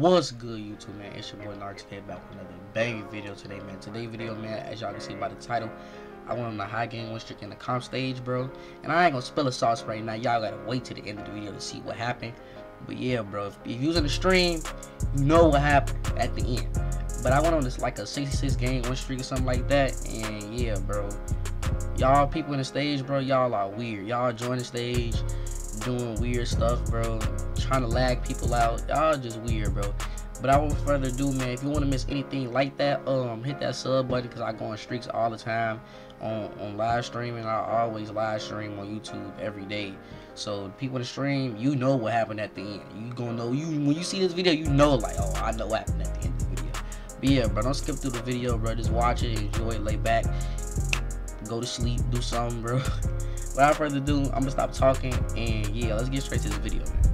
What's good, YouTube, man? It's your boy Nari2K back with another banging video today, man. Today video, man, as y'all can see by the title, I went on the high game win streak in the comp stage, bro. And I ain't gonna spill the sauce right now. Y'all gotta wait to the end of the video to see what happened. But yeah, bro, if, if you was in the stream, you know what happened at the end. But I went on this like a 66 game win streak or something like that, and yeah, bro. Y'all people in the stage, bro, y'all are weird. Y'all join the stage doing weird stuff, bro. Trying to lag people out. Y'all just weird, bro. But I without further ado, man, if you want to miss anything like that, um, hit that sub button because I go on streaks all the time on, on live streaming. I always live stream on YouTube every day. So people in the stream, you know what happened at the end. You gonna know you when you see this video, you know like, oh, I know what happened at the end of the video. But yeah, bro, don't skip through the video, bro. Just watch it, enjoy it, lay back, go to sleep, do something, bro. without further ado, I'm gonna stop talking and yeah, let's get straight to this video, man.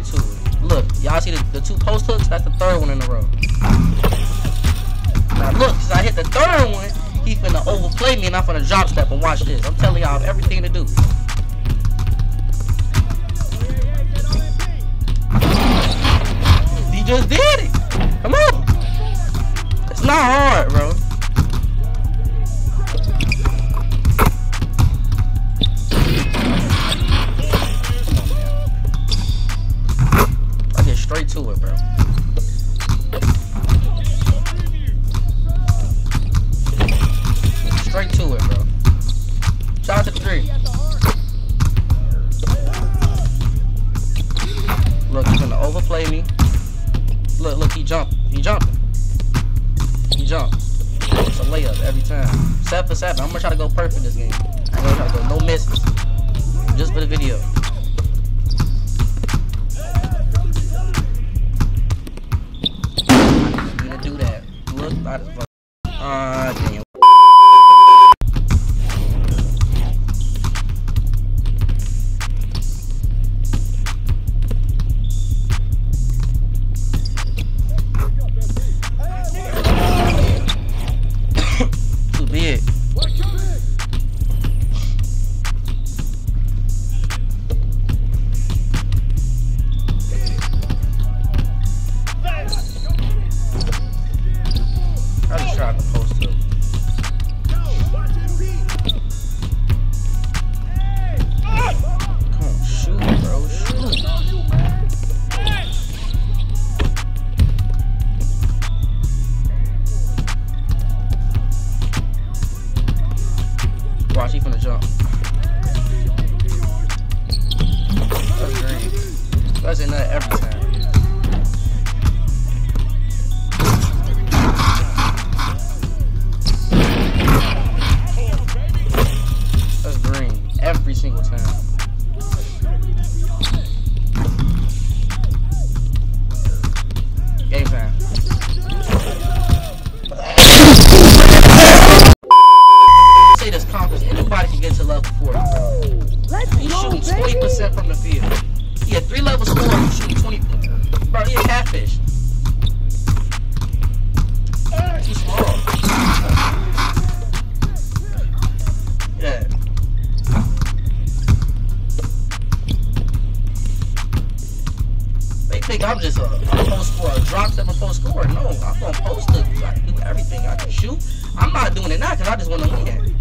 To it. Look, y'all see the, the two post hooks? That's the third one in a row. Now look, since I hit the third one, he finna overplay me and I'm finna drop step and watch this. I'm telling y'all everything to do. He just did it. Come on. It's not hard, get straight to it, bro. Straight to it, bro. Shout out to the three. Look, he's gonna overplay me. Look, look, he jumped. He jumped. He jumped. It's a layup every time. Seven for seven. I'm gonna try to go perfect this game. I ain't gonna try to go no misses. Just for the video. Look, I in every post scorer, a drop step a post scorer. No, I'm gonna post it. I can do everything. I can shoot. I'm not doing it now because I just want to win.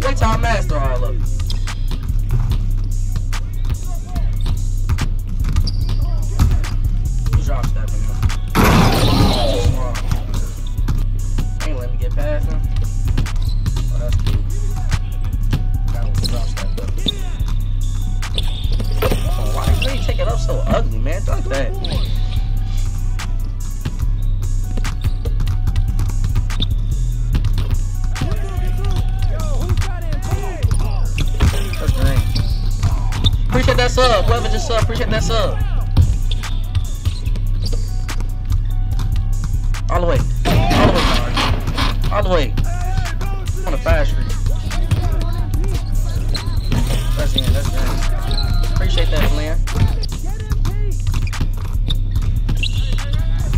Wait till I master all of it. Drop stepping. Ain't let me get past him. Appreciate that sub. Whoever just sub, appreciate that sub. All the way. All the way, Sarge. All the way. On the fast street. That's in, that's in. Appreciate that, Flynn.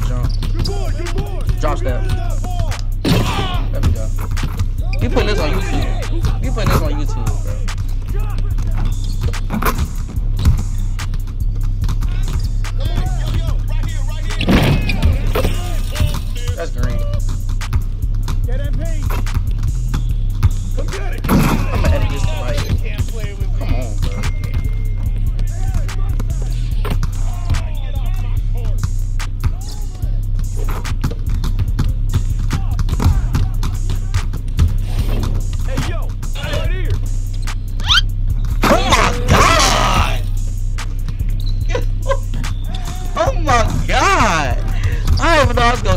Jump. Drop step.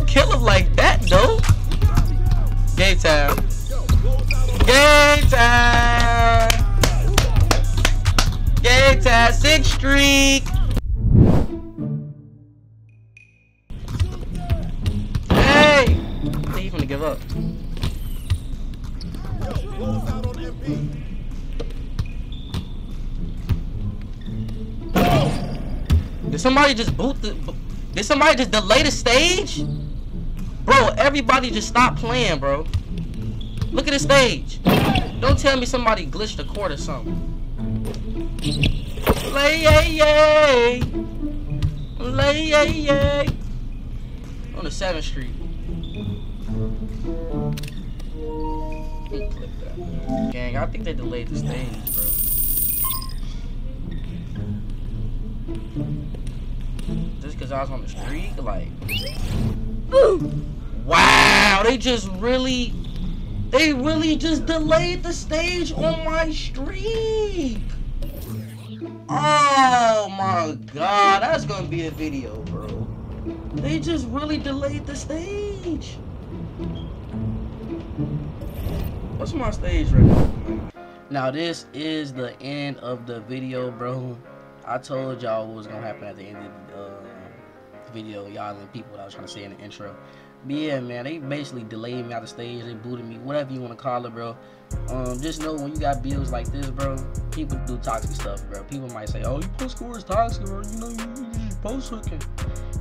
Kill him like that, though. Game time. Game time. Game time. Six streak. Hey! He's gonna give up. Did somebody just boot the? Did somebody just delay the stage? Bro, everybody just stop playing, bro. Look at the stage. Don't tell me somebody glitched the court or something. Lay yay yay. Lay yay yay. On the 7th Street. Gang, I think they delayed the stage, bro. Just because I was on the street? Like. Wow, they just really. They really just delayed the stage on my streak. Oh my god, that's gonna be a video, bro. They just really delayed the stage. What's my stage record? Now this is the end of the video, bro. I told y'all what was gonna happen at the end of the uh, video, y'all and people that I was trying to say in the intro. But yeah, man, they basically delayed me out the stage. They booted me, whatever you want to call it, bro. Um, just know when you got bills like this, bro, people do toxic stuff, bro. People might say, "Oh, you post score is toxic, bro. You know, you, you just post hooking."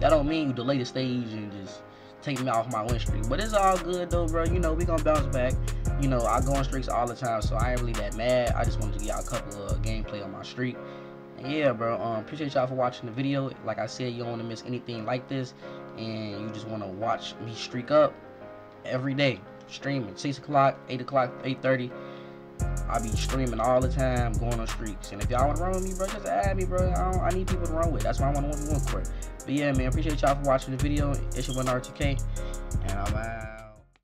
That don't mean you delay the stage and just take me off my win streak. But it's all good though, bro. You know, we gonna bounce back. You know, I go on streaks all the time, so I ain't really that mad. I just wanted to get y'all a couple of gameplay on my streak. Yeah, bro. Um, appreciate y'all for watching the video. Like I said, you don't want to miss anything like this, and you just want to watch me streak up every day, streaming six o'clock, eight o'clock, eight thirty. I be streaming all the time, going on streaks. And if y'all want to run with me, bro, just add me, bro. I, I need people to run with. That's why I want to one court. But yeah, man, appreciate y'all for watching the video. It's your one R2K, and I'm out.